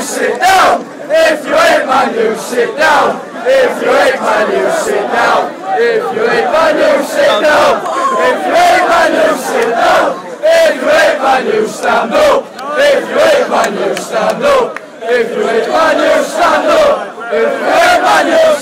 sit down. If you ain't Man U, sit down. If you ain't Man U, sit down. If you ain't Man U, sit down. If you ain't Man U, sit down. If you ain't Man U, stand up. If you ain't Man U, stand up. If you ain't Man U, stand up. If you ain't Man U.